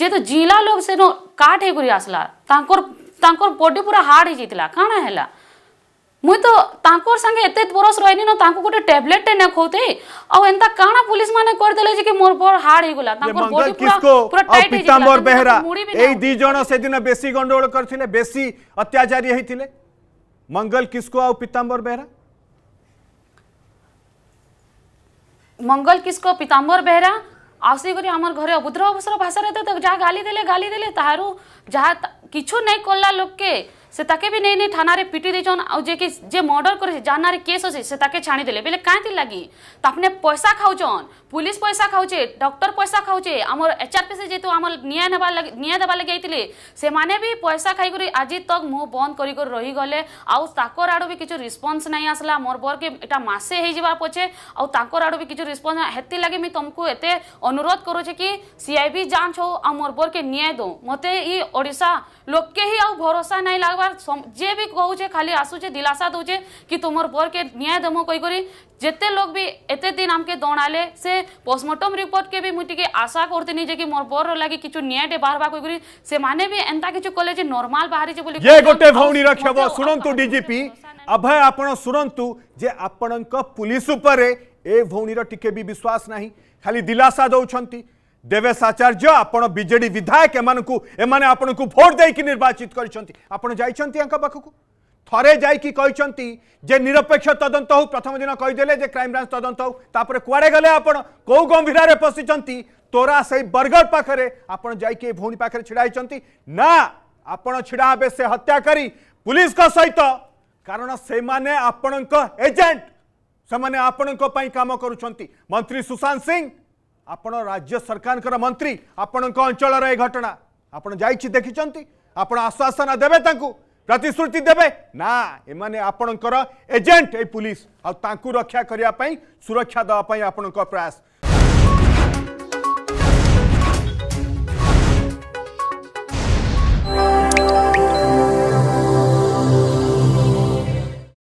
ଯେହେତୁ ଜିଲା ଲୋକ ସେନ କାଟ ହେଇକରି ଆସିଲା ତାଙ୍କର ତାଙ୍କର ବଡି ପୁରା ହାର୍ଡ ହେଇଯାଇଥିଲା କାଣା ହେଲା ମୁଇଁ ତ ତାଙ୍କର ସାଙ୍ଗେ ଏତେ ବରଷ ରହିନି ନ ତାଙ୍କୁ ଗୋଟେ ଟ୍ୟାବଲେଟଟେ ନା ଖୋଉତେ ଆଉ ଏନ୍ତା କାଣା ପୁଲିସ ମାନେ କରିଦେଲେ ଯେ କି ମୋର ବଡ ହାର୍ଡ ହେଇଗଲା ଯେ ତାଙ୍କର ମଙ୍ଗଲ ବଡି ପୁରା କିସ୍କୋ ପୁରା ଆଉ ଟାଇଟ୍ ପୀତାମ୍ବର ବେହେରା ମୁଡି ବି ଏଇ ଦି ଜଣ ସେଦିନ ବେଶୀ ଗଣ୍ଡଗୋଳ କରିଥିଲେ ବେଶୀ ଅତ୍ୟାଚାରୀ ହେଇଥିଲେ ମଙ୍ଗଲ କିସ୍କୋ ଆଉ ପୀତାମ୍ବର ବେହେରା ମଙ୍ଗଲ କିସ୍କ ପୀତାମ୍ବର ବେହେରା আসিকি আমার ঘরে অভদ্র অবসর ভাষার যা গালি দেলে গালি দেলে তাহারু যা কিছু নাই করলা লোককে সে তাকে বি নেই নেই থানারে পিটি দিয়েছন আর যে কি যে মর্ডর করেছে যার নারে কেস আছে সে তাকে ছাড়ি দেলে বেলে কাঁতি লাগি তাপনে পয়সা খাউছন পুলিশ পয়সা খাউছে ডক্টর পয়সা খাউছে আমার এচআরপিসি যেহেতু আমার নিয়া নেবা লাগি নিয়া দেবা লাগি আইতিলে সেমানে বি পয়সা খাইকরি আজি তক মুহ বন্ধ করি করে রহিগলে আউ তাকর আড়ু বি কিছু রিসপন্স নাই আসলা মোর বরকে এটা মাসে ହେଇଯିବା ପଛେ ଆଉ ତାଙ୍କର ଆଡ଼ୁ ବି କିଛି ରେସ୍ପନ୍ସ ହେଥିଲାଗି ମୁଇଁ ତମକୁ ଏତେ ଅନୁରୋଧ କରୁଛେ କି ସିଆଇବି ଯାଞ୍ଚ ହଉ ଆଉ ମୋର୍ ବରକେ ନ୍ୟାୟ ଦଉ ମତେ ଇ ଓଡ଼ିଶା ଲୋକେ ହିଁ ଆଉ ଭରସା ନାଇଁ ଲାଗବାର୍ ସମ- বারবার যে বি কহুছে খালি আসুছে দিলাসা দৌছে কি তোমার বরকে ন্যায় দেমু কই করি যেতে লোক বি এতে দিন আমকে দণালে সে পোস্টমর্টম রিপোর্টকে বি মুই টিকে আশা করতিনি যে কি মোর বরর লাগি কিছু ন্যায়টে বাহারবা কই করি সেমানে বি এন্তা কিছু কলে যে নর্মাল বাহারিছে বলি ইয়ে গোটে ভৌণীর ক্ষোভ শুনন্তু ডিজিপি ଅଭୟ ଆପଣ ଶୁଣନ୍ତୁ ଯେ ଆପଣଙ୍କ ପୁଲିସ ଉପରେ ଏ ଭଉଣୀର ଟିକେ ବି ବିଶ୍ୱାସ ନାହିଁ ଖାଲି ଦିଲାସା ଦେଉଛନ୍ତି देवेश आचार्य आपण बीजेडी विधायक एमानकु एमाने आपणकु भोट देकी निर्वाचित करिसंती आपण जाइछंती अंक पाखकु थरे जाइकी कहिसंती जे निरपेक्ष तदंत हो प्रथम दिन कहिदेले जे क्राइम ब्रांच तदंत हो तापरे कुआडे गले आपण कौ गंभीरारे पसिचंती तोरा सही बरगड़ पाखरे आपण जाइकी ए भौणी पाखरे छिड़ाइचंती ना आपण छिड़ा हेबे से हत्याकारी पुलिस का सहित कारण सेमाने आपणक एजेंट ସେମାନେ ଆପଣଙ୍କ ପାଇଁ କାମ କରୁଛନ୍ତି ମନ୍ତ୍ରୀ ସୁଶାନ୍ତ ସିଂ ଆପଣ ରାଜ୍ୟ ସରକାରଙ୍କର ମନ୍ତ୍ରୀ ଆପଣଙ୍କ ଅଞ୍ଚଳର ଏ ଘଟଣା ଆପଣ ଯାଇଛି ଦେଖିଛନ୍ତି ଆପଣ ଆଶ୍ୱାସନା ଦେବେ ତାଙ୍କୁ ପ୍ରତିଶ୍ରୁତି ଦେବେ ନା ଏମାନେ ଆପଣଙ୍କର ଏଜେଣ୍ଟ ଏଇ ପୁଲିସ ଆଉ ତାଙ୍କୁ ରକ୍ଷା କରିବା ପାଇଁ ସୁରକ୍ଷା ଦେବା ପାଇଁ ଆପଣଙ୍କ ପ୍ରୟାସ